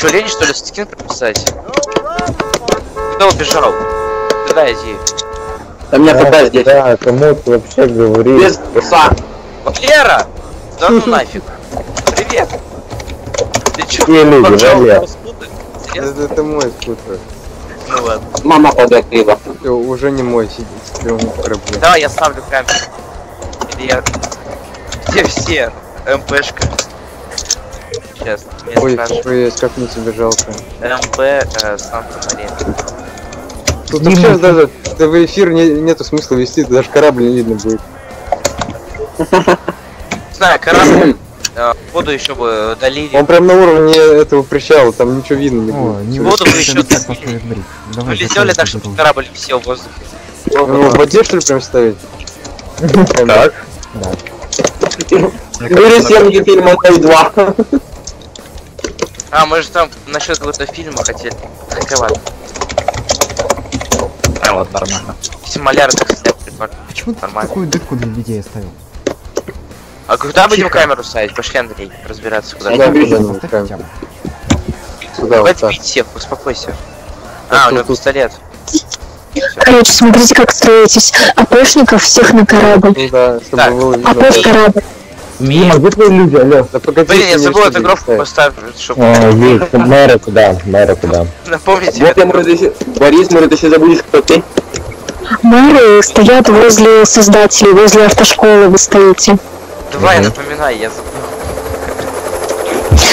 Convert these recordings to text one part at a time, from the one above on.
Че, лень что ли скин прописать? Куда убежал? Куда иди? Да меня ПП здесь. Да, кому ты вообще говоришь? Без пса. Валера! Да ну нафиг. Привет. Ты чё, Какие люди, поджал Валер? распуток? Серьезно? Это, это мой скутер. Ну ладно. Мама подогрела. Всё, уже не мой сидит, проблем. Давай я ставлю камеру. Или я... Где все? МПшка. Сейчас, мне Ой, скажут. ой, как мне тебе жалко. МП э, Санта-Мария. Тут вообще даже да в эфир не- нету смысла вести, даже корабль не видно будет. Не знаю, корабль. э, Воду еще бы долили. Он прям на уровне этого причала, там ничего видно не О, будет. не Воду вы еще брик. Ну, сделали так, чтобы корабль висел в воздухе. Ну, в воде что ли прям ставить? Так. Говори съемки фильма Ной 2. А, мы же там насчет какого-то фильма хотели. Хаковать. А вот нормально. Симуляр, так сказать, прикольно. Почему ты Нормально. такую дырку для людей оставил? А куда будем камеру ставить? Пошли, Андрей, разбираться куда. Я вижу. Сюда, вот Хватит бить всех, успокойся. А, у него тут- пистолет. Короче, смотрите, как строитесь. АПшников всех на корабль. Ну да, чтобы Так. было видно. АПш корабль. Мимо, где твои люди, алло? Да погоди, Блин, я забыл эту ставить. поставить, чтобы О, есть, мэра куда, мэра куда. напомните. Вот я, может, если... Борис, может, если забудешь, кто ты. Мэры стоят возле создателей, возле автошколы вы стоите. Давай, Мгм. напоминай, я забыл.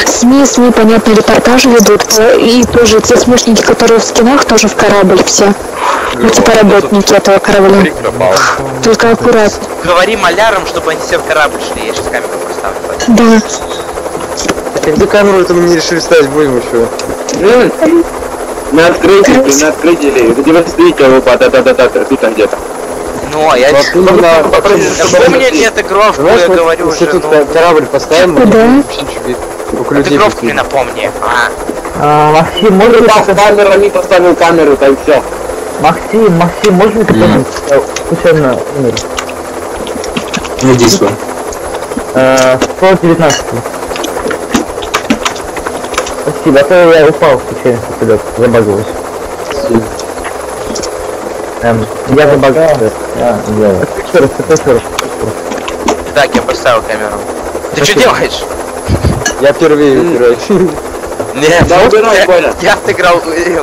СМИ, СМИ, понятно, репортажи ведут. э, И тоже те смешники, которые в скинах, тоже в корабль все. Ну, типа работники этого корабля. Только аккуратно. Говори малярам, чтобы они все в корабль шли. Я сейчас камеру поставлю. Да. Где камеру это мы не решили ставить будем еще? На открытии, на открытии. Где вы стоите, опа, да-да-да-да, тут там где-то. Ну, а я... Вот именно- Да у меня нет игровку, Знаешь, я говорю уже, тут ну... корабль поставим, Да. Только людей Игровку тут мне напомни. А, Максим, можно Ну, там камера, не поставил камеру, там все. Максим, Максим, можно кто-нибудь э, случайно умер? Сюда. Э, 119. Спасибо, а то я упал случайно вперед, забагалась. Эм, я забагался, я делаю. Еще раз, еще раз. так, я поставил камеру. Ты что делаешь? Я впервые играю. Нет, Да ну, убирай, я- Коля. Я отыграл, э,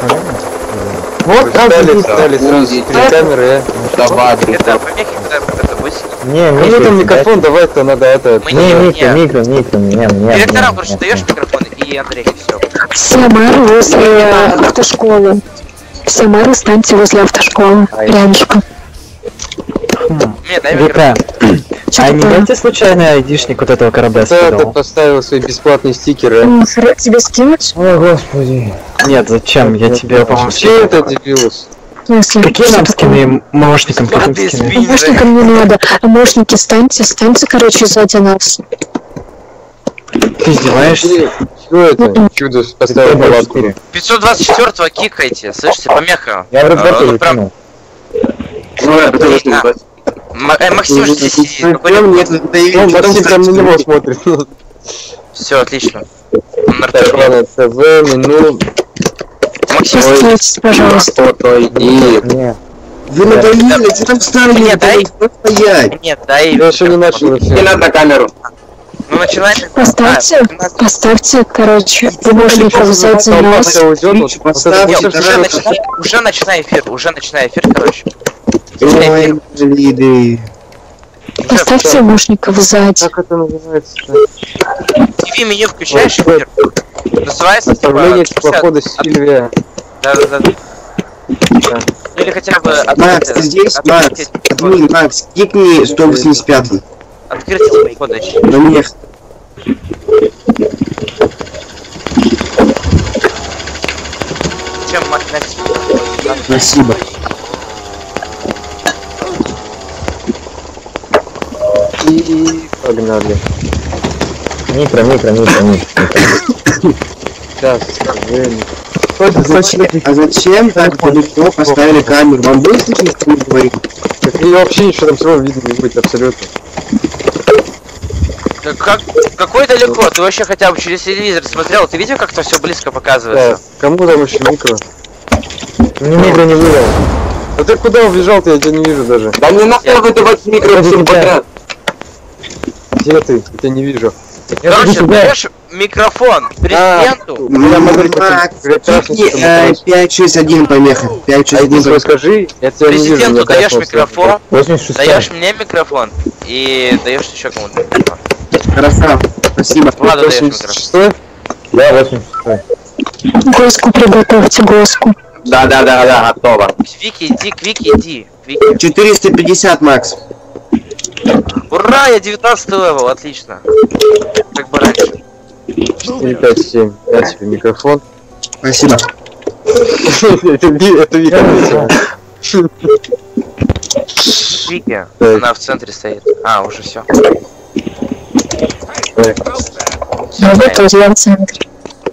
камеру. Вот, так, стали сразу Это помехи, это, это будет. Не, Миша, там микрофон, давай, то надо это... Не, не. Миша, Миша, не, не. Директорам, не, даешь микрофон и Андрей, все. Все мэры возле автошколы. Все мэры станьте возле автошколы. Рядышком. Мне дай Вика, микрофон. А не дайте случайно айдишник вот этого корабля Кто это скидал? поставил свои бесплатные стикеры? Хр- Тебе скинуть? О, господи. Нет, зачем? Я тебе, по-моему, Вообще это дебилус. В смысле? Какие нам скины помощникам? Каким скины? спи. Помощникам не надо. Помощники станьте, станьте, короче, сзади нас. Ты издеваешься? Что это? Чудо поставил палатку. 524 кикайте, слышите, помеха. Я в А, работе ну, прям-. Ну, А. что М- э, Максим же здесь сидит. Ну, нет, ты Ну, потом Максим прям на него смотрит. Все, отлично. Он на Так, ладно, ТВ, меню. Максим, Остановитесь, пожалуйста. Иди. Не. Вы надоели, что там встали? Нет, дай. стоять. нет, дай. Я еще не начал Не вообще. надо камеру. Ну начинай. Поставьте, А, нас- поставьте, короче, нас. уйдет, вот поставь, это Нет, всё, уже, начинай, уже начинай эфир, уже начинай эфир, короче. Ой, лиды. Уже Поставьте помощников сзади. Как это называется? TV меню включаешь эфир? Называется типа... Управление 50. теплохода Сильвия. Да, да, да. Или хотя бы Макс, ты здесь? Макс, Админ, Макс, кикни 185 Открытие теплохода еще. на мне. Чем Макс? Спасибо. И погнали. Микро, микро, микро, микро. Сейчас. А зачем так далеко поставили камеру? Вам было слышно, что мы говорим? Так и вообще ничего там всего видно не будет абсолютно. Как, как- какой далеко? Ты вообще хотя бы через телевизор смотрел? Ты видел, как это все близко показывается? кому там еще микро? Мне микро не вывел. А ты куда убежал, я тебя не вижу даже. Да не надо выдавать микро всем подряд. Где ты? Я тебя не вижу. Короче, даешь микрофон президенту, Я могу э, 561 помеха. 561 свой скажи, я тебя не вижу. президенту я даешь микрофон, 86 даешь мне микрофон и даешь еще кому-то микрофон. Красава. Спасибо. Влада даешь микрофон. 86 Да, 86 Госку приготовьте, госку. Да, да, да, да, готово. Вики, иди, к Вики, иди. Вики. 450, Макс. Ура, я 19 левел, отлично. Как бы раньше. 4, 5, 7. Я тебе микрофон. Спасибо. Это Ви- это Вика. Вики, она в центре стоит. А, уже все. Ну вот.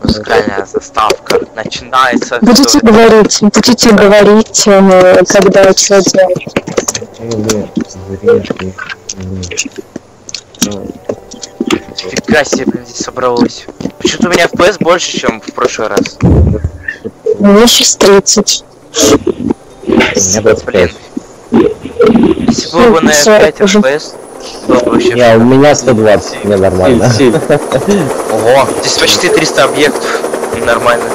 Музыкальная заставка начинается. Будете говорить, будете говорить, э, когда что делать. Фига себе, блин, здесь собралось. Почему-то у меня FPS больше, чем в прошлый раз. У меня 6.30. У меня 25 Если бы на Ну, всё, 5 уже. FPS, вообще... Не, у меня 120, мне нормально. Силь, Ого, здесь почти 300 объектов. Нормально.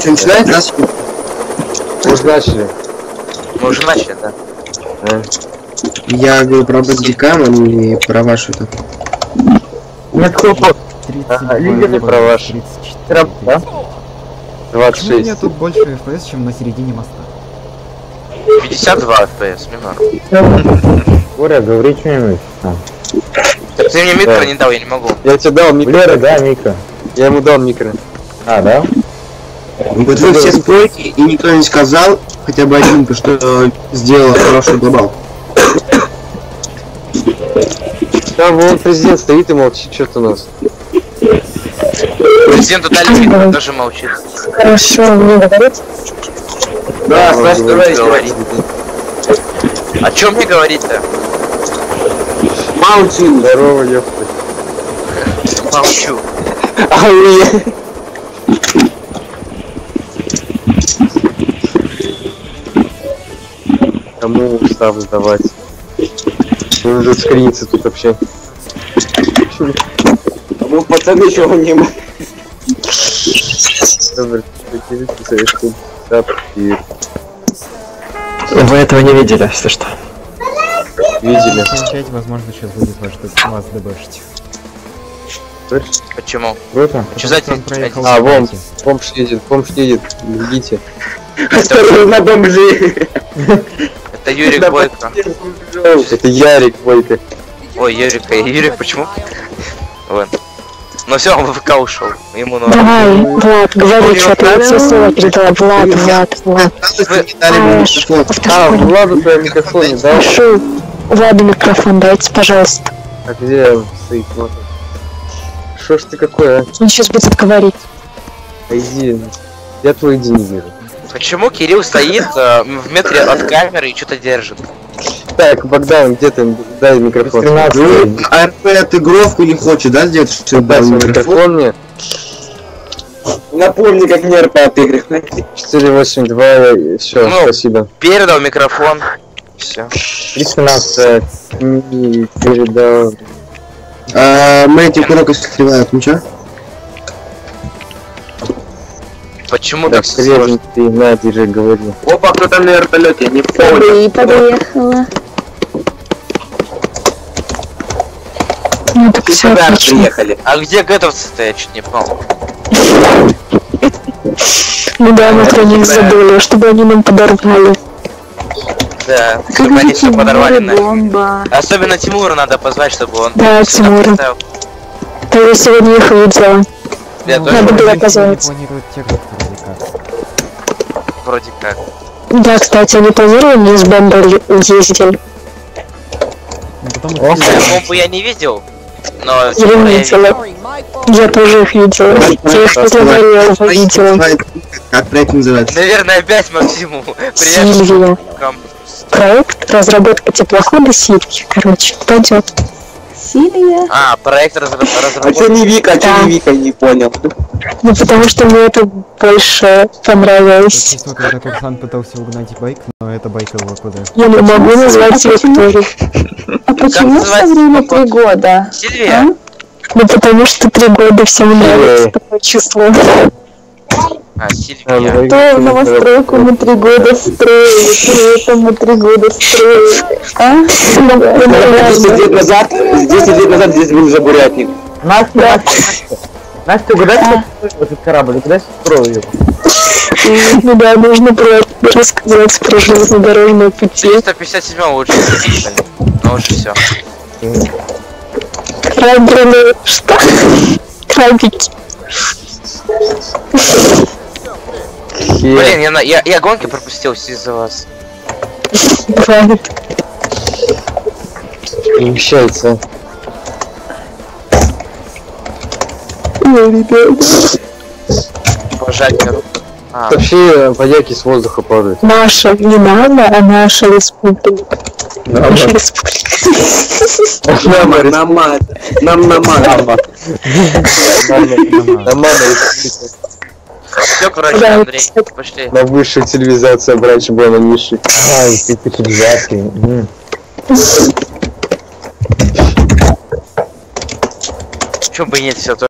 Что, начинает нас? Мы уже начали. Мы уже начали, да? Я говорю про бандикам, а не про вашу это. Нет, хлопок. Ага, не про ваш. Да? Почему у 26. меня тут больше FPS, чем на середине моста? 52 FPS, мне норм. Боря, говори что-нибудь. Ты мне микро Да. не дал, я не могу. Я тебе дал микро. Лера, да, микро. Я ему дал микро. А, да? Вот вы все спорите, и никто не сказал, хотя бы один, что сделал хороший глобал. Там вон президент стоит и молчит, что-то у нас. Президенту дали микро, тоже молчит. Хорошо, мне говорить? Да, значит, давай Говори. О чем мне говорить-то? Молчим. Здорово, ёпта. Молчу. Кому устав сдавать? Ну, тут скринится тут вообще. Мы пацаны еще умеем. Добрый. Вы этого не видели, если что. видели. Начать, возможно, сейчас будет ваш вас дебэшить. Почему? Круто. Что за Он проехал А, вон, помощь едет, помощь едет. Бегите. Осторожно, бомжи. Это Юрик Бойко. Это Ярик Бойко. Ой, Юрик, Юрик, почему? Вон. Ну все, он в ВК ушел. Ему нужно. Давай, Влад, говори, что ты все слово передала. Влад, Влад, Влад. Микрофон. А. Владу твой микрофоне, да? Прошу, Владу микрофон дайте, пожалуйста. А где он стоит? Вот он. Что ж ты какой, а? Он сейчас будет говорить. Иди. Я твой иди не вижу. Почему Кирилл стоит э, в метре от камеры и что-то держит? Так, Богдан, где ты? Дай микрофон. 13. Ну, РП отыгровку не хочет, да, сделать, что свой микрофон? микрофон мне. Напомни, как нерпы отыгрывать. 482, все, Ну. спасибо. Передал микрофон. Все. 317. Так, не передал. А, Мэтью курок сливают, ничего? Почему Так, так сложно? ты, на, держи, говори. Опа, кто там на вертолете? Не понял. И подъехала. Ну так все Сюда отлично. приехали. А где готовцы-то? Я чуть не понял. Ну да, мы про них забыли, чтобы они нам подорвали. Да, Как чтобы они все Тимур подорвали на. Особенно Тимуру надо позвать, чтобы он Да, Тимура. поставил. Да я сегодня их видела. Я тоже Надо было позвать. вроде как. Да, кстати, они планировали с бомбой ездили. Ну, Бомбу я не видел, но Я я видела. Я тоже их видела. Я их возле Варьева видела. Как проект называется? Наверное, опять Максиму. Сильвия. Проект разработка теплохода Сильвия. Короче, пойдет. Силия. А, проект разра- А разработан. не Вика, а Да. не Вика, не понял. Ну, потому что мне это больше понравилось. Чувство, когда курсант пытался угнать байк, но это байк его куда. Я не могу назвать А? Викторию. А почему все называется время три года? Сильвия, Ну, потому что три года всем нравится такое число. А, Сильвия. То новостройку мы три года строили, это мы три года строили. А? Ну, 10 лет назад, 10 лет назад здесь был уже бурятник. Настя, Настя, куда ты строил этот корабль? Куда ты строил его? Ну да, нужно про рассказать про железнодорожные пути. 357 лучше. Ну уже все. Крабрины, что? Крабики. Блин, я, на- я, я гонки пропустил из-за вас. Вмещается. Пожать мне руку. А, Вообще подяки с воздуха падают. Наша не надо, а наша республика. Наша республика. Нам на мат. Нам на мат. Нормально, все, короче, Да, Андрей, пошли. на высшей цивилизации, а раньше была на низшей. Ай, ты цивилизации. Чё бы нет, все